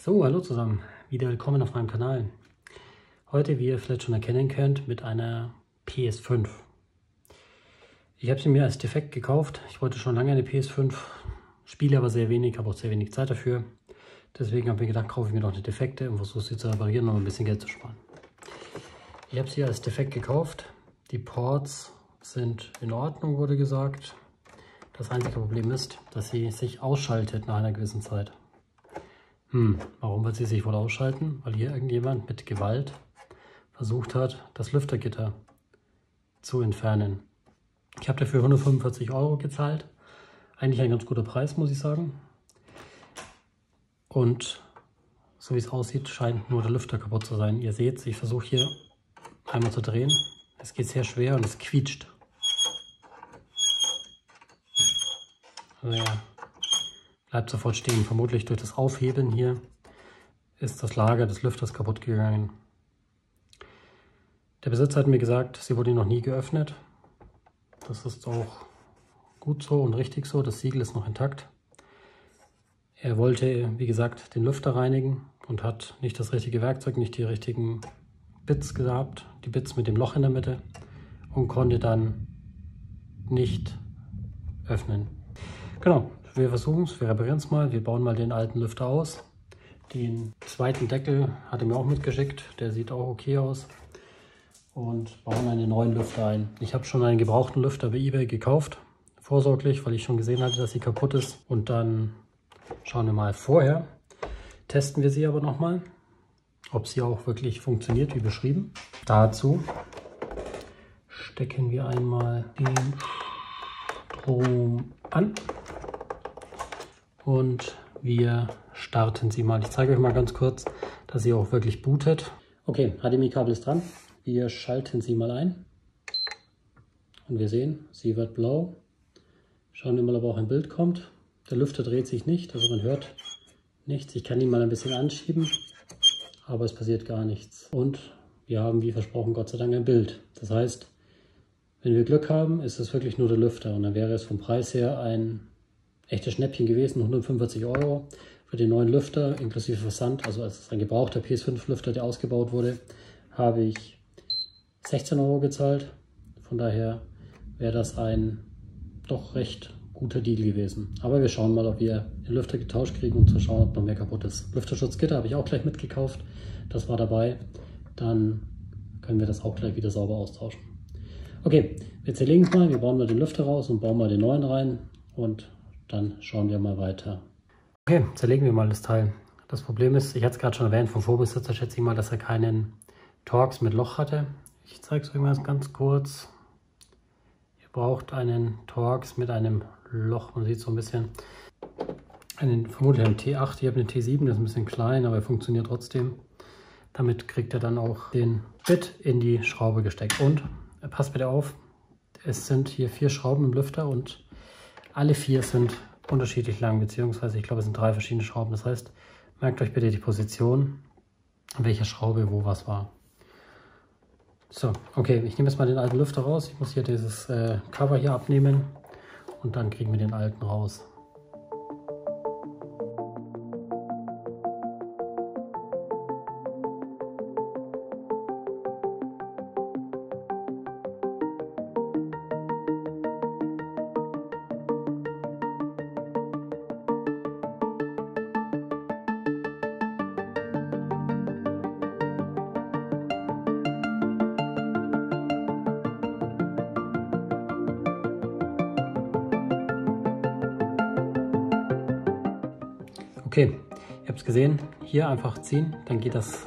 So, hallo zusammen, wieder willkommen auf meinem Kanal. Heute, wie ihr vielleicht schon erkennen könnt, mit einer PS5. Ich habe sie mir als defekt gekauft. Ich wollte schon lange eine PS5, spiele aber sehr wenig, habe auch sehr wenig Zeit dafür. Deswegen habe ich mir gedacht, kaufe ich mir noch eine defekte und versuche sie zu reparieren, um ein bisschen Geld zu sparen. Ich habe sie als defekt gekauft. Die Ports sind in Ordnung, wurde gesagt. Das einzige Problem ist, dass sie sich ausschaltet nach einer gewissen Zeit. Hm, warum wird sie sich wohl ausschalten? Weil hier irgendjemand mit Gewalt versucht hat, das Lüftergitter zu entfernen. Ich habe dafür 145 Euro gezahlt. Eigentlich ein ganz guter Preis, muss ich sagen. Und so wie es aussieht, scheint nur der Lüfter kaputt zu sein. Ihr seht, ich versuche hier einmal zu drehen. Es geht sehr schwer und es quietscht. Also ja, bleibt sofort stehen. Vermutlich durch das Aufhebeln hier ist das Lager des Lüfters kaputt gegangen. Der Besitzer hat mir gesagt, sie wurde noch nie geöffnet. Das ist auch gut so und richtig so. Das Siegel ist noch intakt. Er wollte, wie gesagt, den Lüfter reinigen und hat nicht das richtige Werkzeug, nicht die richtigen Bits gehabt, die Bits mit dem Loch in der Mitte und konnte dann nicht öffnen. Genau, wir versuchen es, wir reparieren es mal. Wir bauen mal den alten Lüfter aus. Den zweiten Deckel hat er mir auch mitgeschickt. Der sieht auch okay aus. Und bauen einen neuen Lüfter ein. Ich habe schon einen gebrauchten Lüfter bei eBay gekauft. Vorsorglich, weil ich schon gesehen hatte, dass sie kaputt ist. Und dann schauen wir mal vorher. Testen wir sie aber nochmal, ob sie auch wirklich funktioniert, wie beschrieben. Dazu stecken wir einmal den Strom an und wir starten sie mal. Ich zeige euch mal ganz kurz, dass sie auch wirklich bootet. Okay, HDMI-Kabel ist dran. Wir schalten sie mal ein. Und wir sehen, sie wird blau. Schauen wir mal, ob auch ein Bild kommt. Der Lüfter dreht sich nicht, also man hört nichts. Ich kann ihn mal ein bisschen anschieben, aber es passiert gar nichts. Und wir haben, wie versprochen, Gott sei Dank ein Bild. Das heißt, wenn wir Glück haben, ist es wirklich nur der Lüfter. Und dann wäre es vom Preis her ein echtes Schnäppchen gewesen, 145 Euro für den neuen Lüfter inklusive Versand. Also als ein gebrauchter PS5-Lüfter, der ausgebaut wurde, habe ich 16 Euro gezahlt. Von daher wäre das ein doch recht guter Deal gewesen. Aber wir schauen mal, ob wir den Lüfter getauscht kriegen, um zu schauen, ob noch mehr kaputt ist. Lüfterschutzgitter habe ich auch gleich mitgekauft. Das war dabei. Dann können wir das auch gleich wieder sauber austauschen. Okay, wir zerlegen es mal. Wir bauen mal den Lüfter raus und bauen mal den neuen rein. Und dann schauen wir mal weiter. Okay, zerlegen wir mal das Teil. Das Problem ist, ich hatte es gerade schon erwähnt, vom Vorbesitzer schätze ich mal, dass er keinen Torx mit Loch hatte. Ich zeige es euch mal ganz kurz. Ihr braucht einen Torx mit einem Loch. Man sieht so ein bisschen einen, vermutlich einen T8. Ich habe einen T7, der ist ein bisschen klein, aber er funktioniert trotzdem. Damit kriegt er dann auch den Bit in die Schraube gesteckt. Und passt bitte auf, es sind hier vier Schrauben im Lüfter und alle vier sind unterschiedlich lang, beziehungsweise ich glaube, es sind drei verschiedene Schrauben. Das heißt, merkt euch bitte die Position, an welcher Schraube wo was war. So, okay, ich nehme jetzt mal den alten Lüfter raus. Ich muss hier dieses äh, Cover hier abnehmen und dann kriegen wir den alten raus. Okay, ihr habt es gesehen, hier einfach ziehen, dann geht das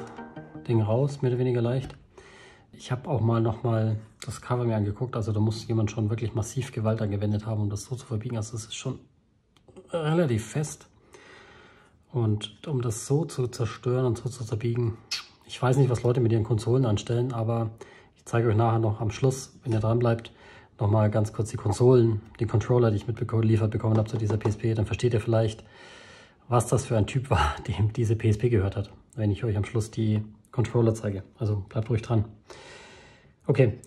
Ding raus, mehr oder weniger leicht. Ich habe auch mal nochmal das Cover mir angeguckt, also da muss jemand schon wirklich massiv Gewalt angewendet haben, um das so zu verbiegen. Also es ist schon relativ fest. Und um das so zu zerstören und so zu zerbiegen, ich weiß nicht, was Leute mit ihren Konsolen anstellen, aber ich zeige euch nachher noch am Schluss, wenn ihr dran bleibt, nochmal ganz kurz die Konsolen, die Controller, die ich mitgeliefert bekommen habe zu dieser PSP. Dann versteht ihr vielleicht, was das für ein Typ war, dem diese PSP gehört hat, wenn ich euch am Schluss die Controller zeige. Also bleibt ruhig dran. Okay,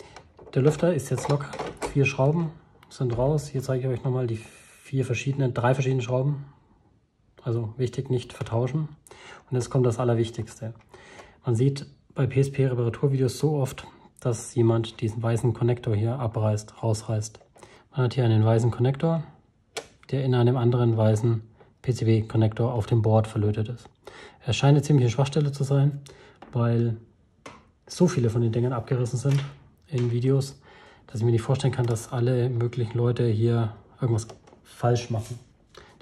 der Lüfter ist jetzt locker. Vier Schrauben sind raus. Hier zeige ich euch nochmal die vier verschiedenen, drei verschiedene Schrauben. Also wichtig, nicht vertauschen. Und jetzt kommt das Allerwichtigste. Man sieht bei PSP-Reparaturvideos so oft, dass jemand diesen weißen Konnektor hier abreißt, rausreißt. Man hat hier einen weißen Konnektor, der in einem anderen weißen PCB-Konnektor auf dem Board verlötet ist. Er scheint eine ziemliche Schwachstelle zu sein, weil so viele von den Dingern abgerissen sind in Videos, dass ich mir nicht vorstellen kann, dass alle möglichen Leute hier irgendwas falsch machen.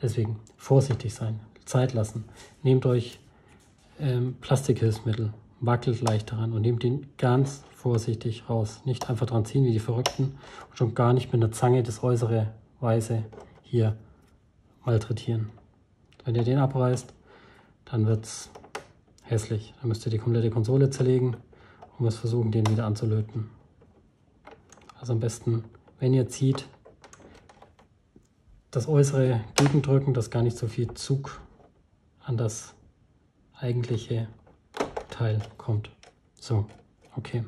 Deswegen vorsichtig sein, Zeit lassen. Nehmt euch ähm, Plastikhilfsmittel, wackelt leicht daran und nehmt ihn ganz vorsichtig raus. Nicht einfach dran ziehen wie die Verrückten und schon gar nicht mit einer Zange das äußere Weiße hier malträtieren. Wenn ihr den abreißt, dann wird es hässlich. Dann müsst ihr die komplette Konsole zerlegen und müsst versuchen, den wieder anzulöten. Also am besten, wenn ihr zieht, das äußere gegendrücken, dass gar nicht so viel Zug an das eigentliche Teil kommt. So, okay.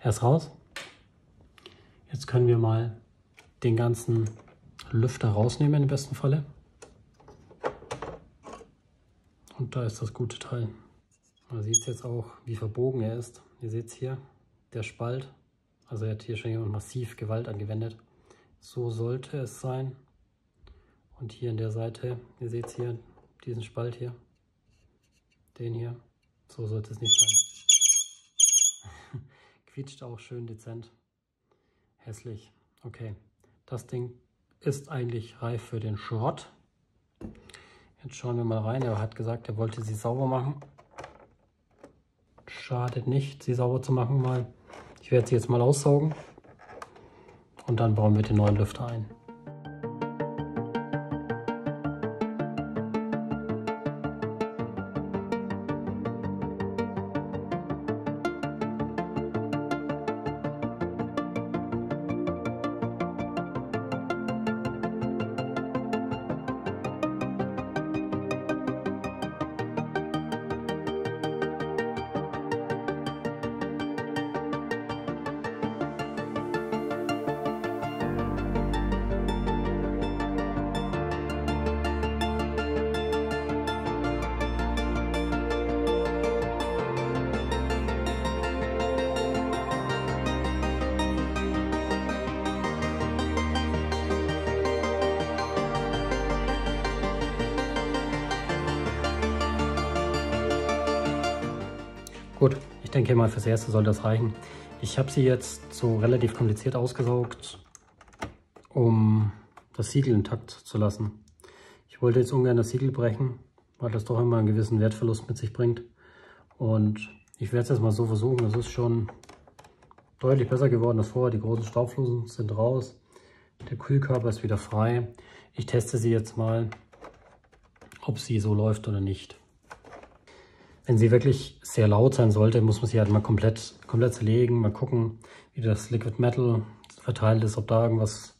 Er ist raus. Jetzt können wir mal den ganzen Lüfter rausnehmen im besten Falle. Und da ist das gute Teil. Man sieht jetzt auch, wie verbogen er ist. Ihr seht es hier, der Spalt. Also er hat hier schon jemand massiv Gewalt angewendet. So sollte es sein. Und hier an der Seite, ihr seht es hier, diesen Spalt hier. Den hier. So sollte es nicht sein. Quietscht auch schön dezent. Hässlich. Okay, das Ding ist eigentlich reif für den Schrott. Jetzt schauen wir mal rein. Er hat gesagt, er wollte sie sauber machen. Schadet nicht, sie sauber zu machen mal. Ich werde sie jetzt mal aussaugen. Und dann bauen wir den neuen Lüfter ein. Denke mal fürs Erste soll das reichen. Ich habe sie jetzt so relativ kompliziert ausgesaugt, um das Siegel intakt zu lassen. Ich wollte jetzt ungern das Siegel brechen, weil das doch immer einen gewissen Wertverlust mit sich bringt. Und ich werde es jetzt mal so versuchen. Das ist schon deutlich besser geworden als vorher. Die großen Staubflosen sind raus. Der Kühlkörper ist wieder frei. Ich teste sie jetzt mal, ob sie so läuft oder nicht. Wenn sie wirklich sehr laut sein sollte, muss man sie halt mal komplett, komplett zerlegen, mal gucken, wie das Liquid Metal verteilt ist, ob da irgendwas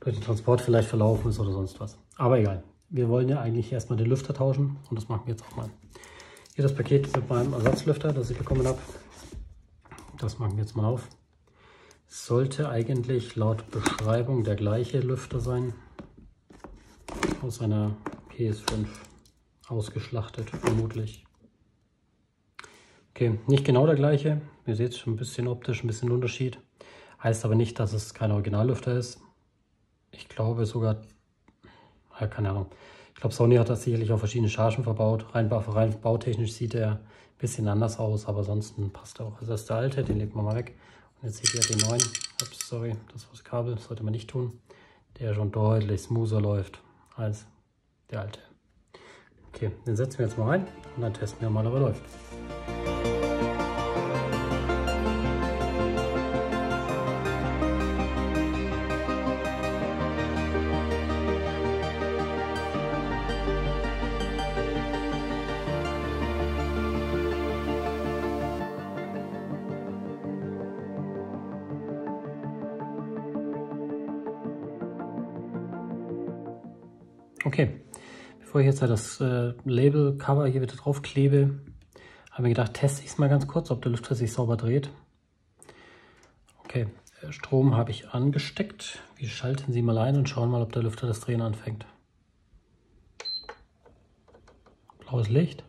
durch den Transport vielleicht verlaufen ist oder sonst was. Aber egal, wir wollen ja eigentlich erstmal den Lüfter tauschen und das machen wir jetzt auch mal. Hier das Paket mit meinem Ersatzlüfter, das ich bekommen habe. Das machen wir jetzt mal auf. Sollte eigentlich laut Beschreibung der gleiche Lüfter sein. Aus einer PS5 ausgeschlachtet, vermutlich. Okay, nicht genau der gleiche. Ihr seht schon ein bisschen optisch, ein bisschen Unterschied. Heißt aber nicht, dass es kein Originallüfter ist. Ich glaube sogar, ja, keine Ahnung. Ich glaube, Sony hat das sicherlich auf verschiedene Chargen verbaut. Rein, rein bautechnisch sieht er ein bisschen anders aus, aber ansonsten passt er auch. Also das ist der alte, den legt man mal weg. Und jetzt seht ihr den neuen. Ups, sorry, das war das Kabel, das sollte man nicht tun. Der schon deutlich smoother läuft als der alte. Okay, den setzen wir jetzt mal rein und dann testen wir mal, ob er läuft. Okay, bevor ich jetzt das äh, Label-Cover hier wieder drauf klebe, habe ich gedacht, teste ich es mal ganz kurz, ob der Lüfter sich sauber dreht. Okay, äh, Strom habe ich angesteckt. Wir schalten sie mal ein und schauen mal, ob der Lüfter das Drehen anfängt. Blaues Licht.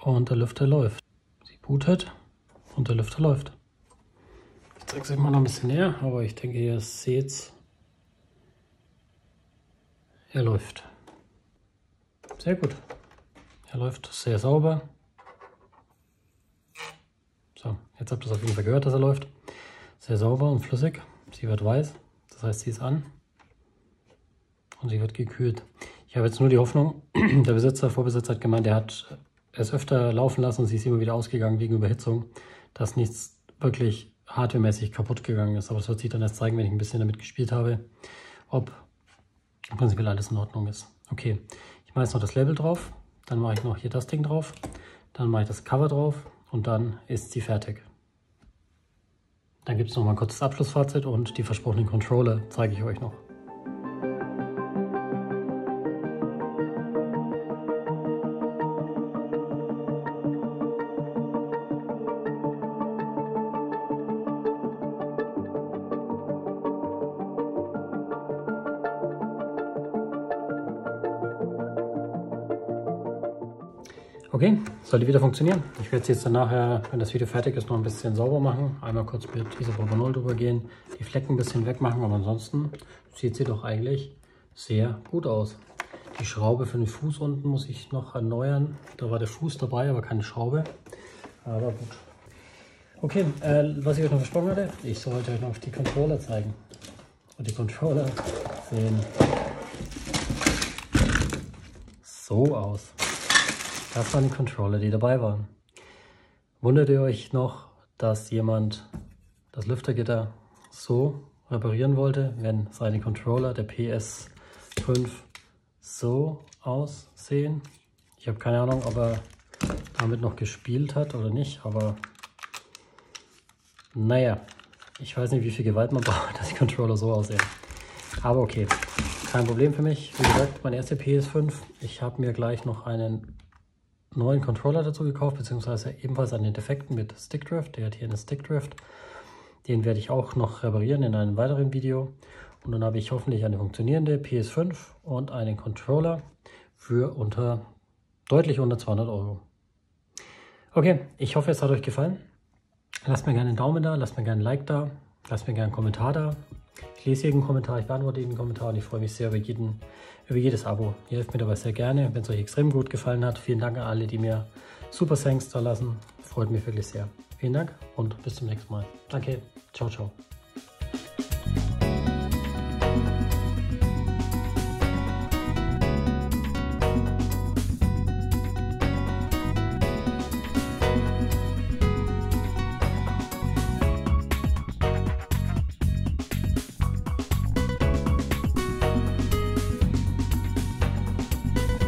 und der Lüfter läuft. Sie bootet und der Lüfter läuft. Ich zeige es euch mal noch ein bisschen näher, aber ich denke, ihr seht es. Er läuft. Sehr gut. Er läuft sehr sauber. So, jetzt habt ihr es auf jeden Fall gehört, dass er läuft. Sehr sauber und flüssig. Sie wird weiß, das heißt, sie ist an. Und sie wird gekühlt. Ich habe jetzt nur die Hoffnung, der Besitzer, Vorbesitzer hat gemeint, er hat es öfter laufen lassen und sie ist immer wieder ausgegangen wegen Überhitzung, dass nichts wirklich hardwaremäßig kaputt gegangen ist. Aber das wird sich dann erst zeigen, wenn ich ein bisschen damit gespielt habe, ob prinzipiell alles in Ordnung ist. Okay, ich mache jetzt noch das Label drauf, dann mache ich noch hier das Ding drauf, dann mache ich das Cover drauf und dann ist sie fertig. Dann gibt es noch mal ein kurzes Abschlussfazit und die versprochenen Controller zeige ich euch noch. Okay, sollte wieder funktionieren. Ich werde es jetzt dann nachher, wenn das Video fertig ist, noch ein bisschen sauber machen. Einmal kurz mit dieser Propanol drüber gehen, die Flecken ein bisschen wegmachen, aber ansonsten sieht sie doch eigentlich sehr gut aus. Die Schraube für den Fuß unten muss ich noch erneuern. Da war der Fuß dabei, aber keine Schraube. Aber gut. Okay, äh, was ich euch noch versprochen hatte, ich sollte euch noch die Controller zeigen. Und die Controller sehen so aus. Das waren die Controller, die dabei waren. Wundert ihr euch noch, dass jemand das Lüftergitter so reparieren wollte, wenn seine Controller der PS5 so aussehen? Ich habe keine Ahnung, ob er damit noch gespielt hat oder nicht, aber naja, ich weiß nicht, wie viel Gewalt man braucht, dass die Controller so aussehen. Aber okay, kein Problem für mich. Wie gesagt, mein erster PS5. Ich habe mir gleich noch einen neuen Controller dazu gekauft, beziehungsweise ebenfalls einen defekten mit Stickdrift. Der hat hier eine Stickdrift. Den werde ich auch noch reparieren in einem weiteren Video. Und dann habe ich hoffentlich eine funktionierende PS5 und einen Controller für unter deutlich unter 200 Euro. Okay, ich hoffe, es hat euch gefallen. Lasst mir gerne einen Daumen da, lasst mir gerne ein Like da, lasst mir gerne einen Kommentar da. Ich lese jeden Kommentar, ich beantworte jeden Kommentar und ich freue mich sehr über, jeden, über jedes Abo. Ihr helft mir dabei sehr gerne, wenn es euch extrem gut gefallen hat. Vielen Dank an alle, die mir Super Thanks da lassen. Freut mich wirklich sehr. Vielen Dank und bis zum nächsten Mal. Danke. Ciao, ciao.